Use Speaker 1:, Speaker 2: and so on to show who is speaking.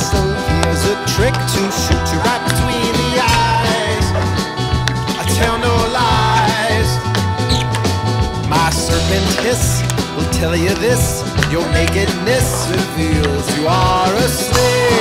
Speaker 1: So here's a trick to shoot you right between the eyes. I tell no lies. My serpent hiss will tell you this. Your nakedness reveals you are a snake.